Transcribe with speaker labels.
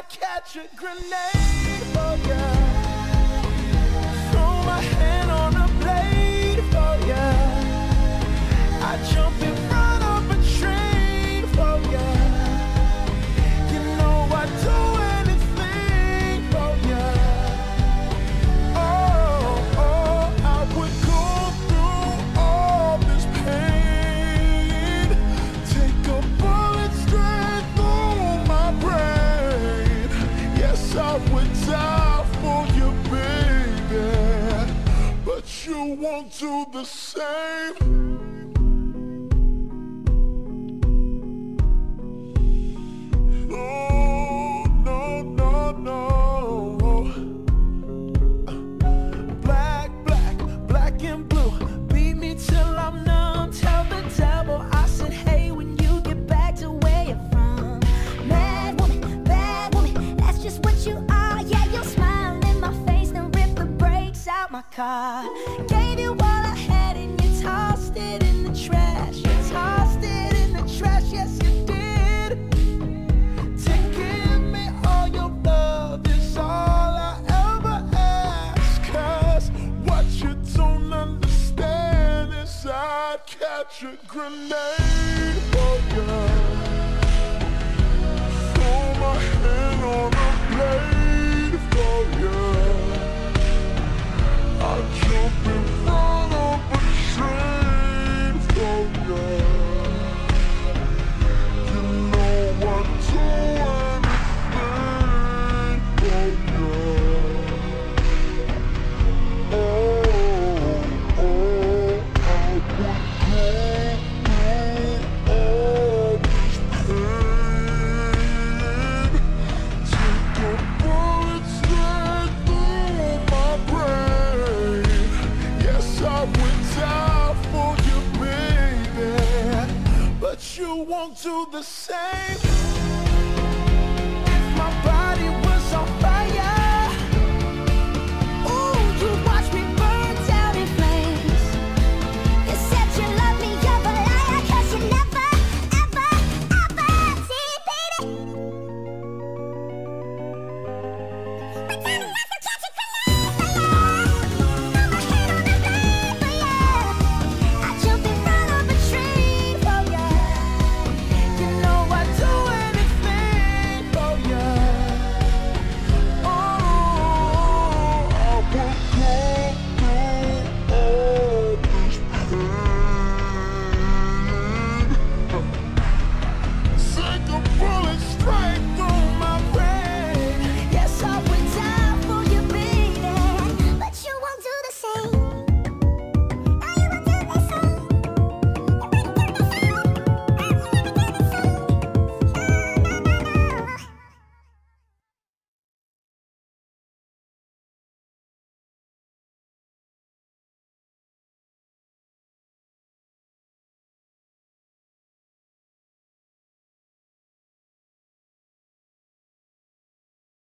Speaker 1: I'd catch a grenade oh, for ya. Throw my hand you won't do the same.
Speaker 2: Car. Gave you all I had and you tossed it in the trash. You tossed it in the trash, yes you did.
Speaker 1: To give me all your love is all I ever what you don't understand is I'd catch a grenade oh, for you. Won't do the same.